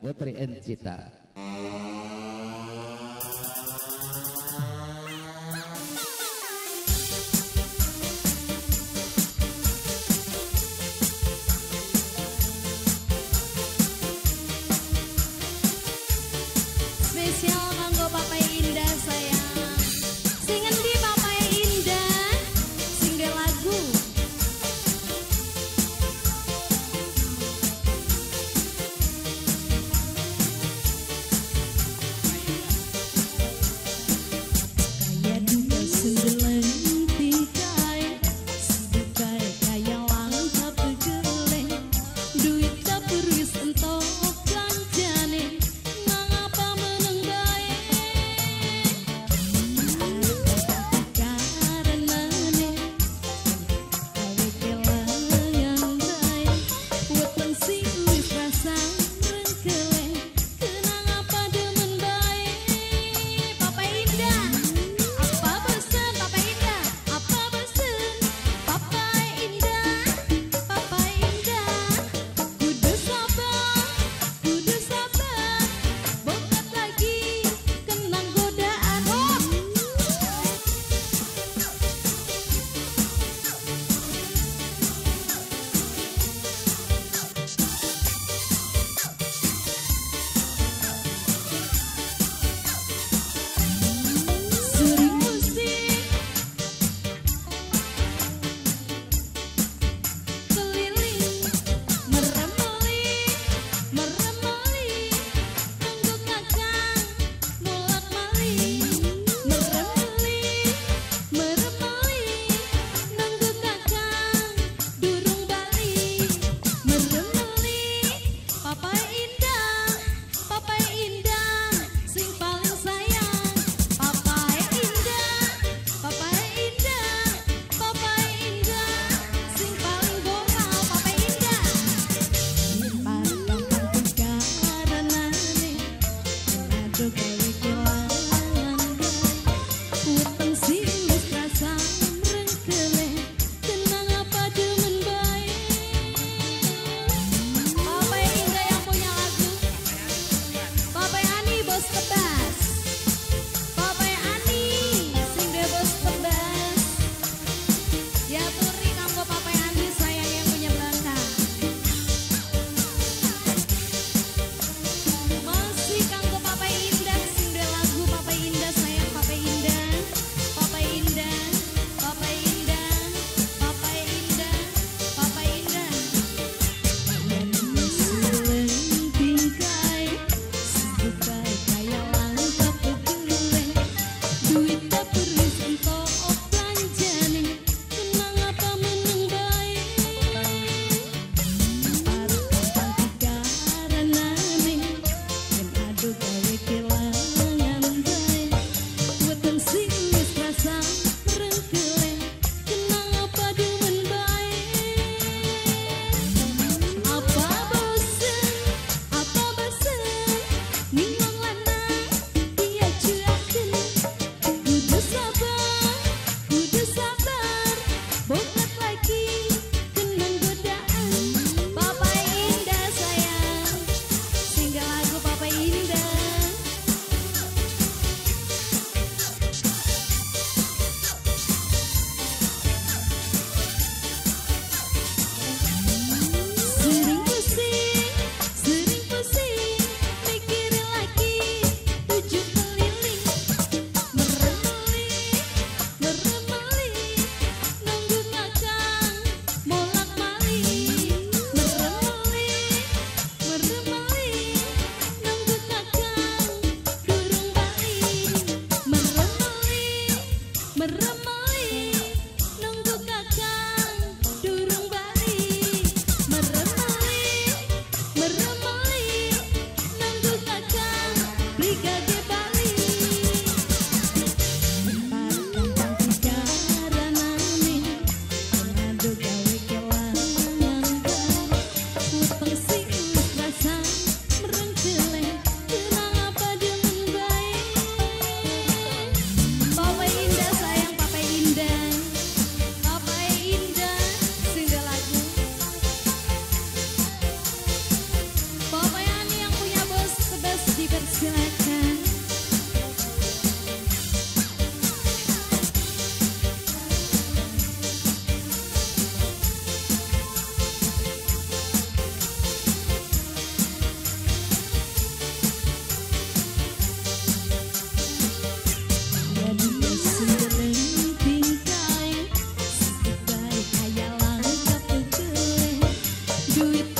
Putri Encita. do it.